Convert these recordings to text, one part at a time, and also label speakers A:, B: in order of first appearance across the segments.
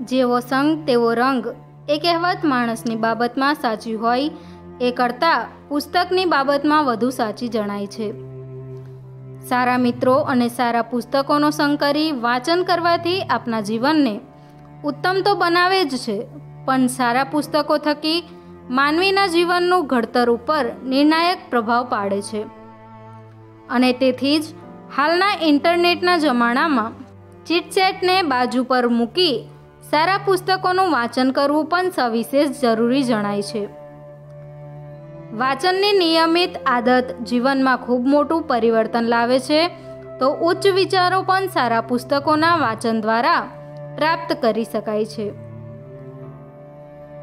A: જેવો સંગ તેવો રંગ. એ કહેવત માણસની બાબતમાં સાચી હોય, એ કરતાં પુસ્તકની બાબતમાં વધુ સાચી જણાય છે. સારા મિત્રો અને સારા પુસ્તકોનો સંગ કરી વાંચન કરવાથી આપના જીવનને ઉત્તમ તો બનાવે જ છે, પણ સારા પુસ્તકો થકી માનવીના જીવનનું ઘડતર ઉપર નિર્ણાયક પ્રભાવ પાડે છે. અને તેથી જ હાલના ઇન્ટરનેટના જમાનામાં ચીટચેટને બાજુ પર મૂકી સારા પુસ્તકોનું વાંચન કરવું પણ સવિશેષ જરૂરી જણાય છે. વાંચનની નિયમિત આદત જીવનમાં ખૂબ મોટું પરિવર્તન લાવે છે, તો ઉચ્ચ વિચારો પણ સારા પુસ્તકોના વાંચન દ્વારા પ્રાપ્ત કરી શકાય છે.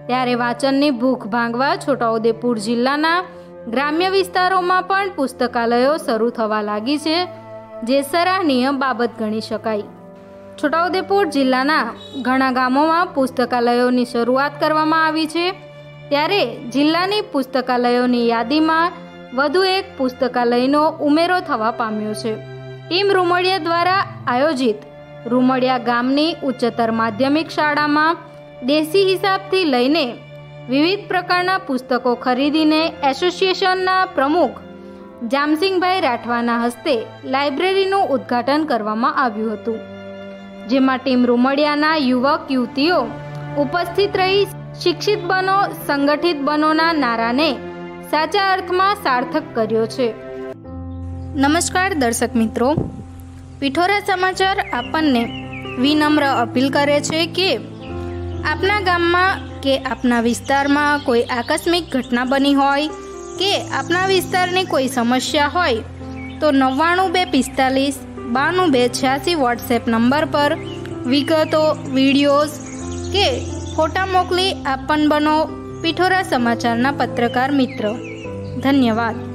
A: ત્યારે વાંચનની ભૂખ ભાંગવા છોટાઉદેપુર જિલ્લાના ગ્રામ્ય વિસ્તારોમાં પણ પુસ્તકાલયો શરૂ થવા લાગી છે, જે સરાહનીય બાબત ગણી શકાય. છોટાઉદેપુર જિલ્લાના ઘણા ગામોમાં પુસ્તકાલયોની શરૂઆત કરવામાં આવી છે. ત્યારે જિલ્લાની પુસ્તકાલયોની યાદીમાં વધુ એક પુસ્તકાલયનો ઉમેરો થવા પામ્યો છે. ટીમ રૂમડિયા દ્વારા આયોજિત રૂમડિયા ગામની ઉચ્ચતર માધ્યમિક શાળામાં દેશી હિસાબથી લઈને વિવિધ પ્રકારના પુસ્તકો ખરીદીને એસોસિએશનના પ્રમુખ જામસિંગભાઈ રાઠવાના હસ્તે લાઇબ્રેરીનું ઉદ્ઘાટન કરવામાં આવ્યું હતું. જેમાં ટીમ રૂમડિયાના યુવક, યુવતીઓ ઉપસ્થિત રહી શિક્ષિત બનો, સંગઠિત બનોના નારાને સાચા અર્થમાં સાર્થક કર્યો છે. નમસ્કાર દર્શક મિત્રો. પિઠોરા સમાચાર આપણને વિનમ્ર અપીલ કરે છે કે આપના ગામમાં કે આપના વિસ્તારમાં કોઈ આકસ્મિક ઘટના બની હોય, કે આપના વિસ્તારની કોઈ સમસ્યા હોય, તો નવ્વાણું બે પિસ્તાલીસ બાણું બે છ્યાસી વોટ્સએપ નંબર પર વિગતો, વિડીયોઝ કે ફોટા મોકલી આપન બનો, પિઠોરા સમાચારના પત્રકાર મિત્ર. ધન્યવાદ.